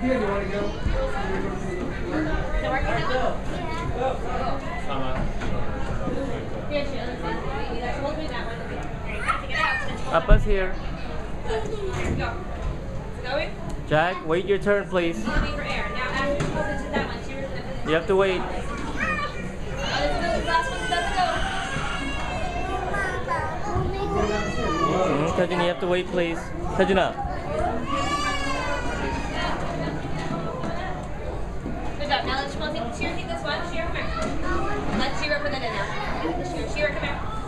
Here, she You that one. Won't Papa's here. Jack, wait your turn, please. You have to wait. Mm, Tajin, you have to wait, please. Tajina. Job. Now let Shimon take Shira take this one. Shira, come here. Let Shira put that in now. Shira, Shira, come here.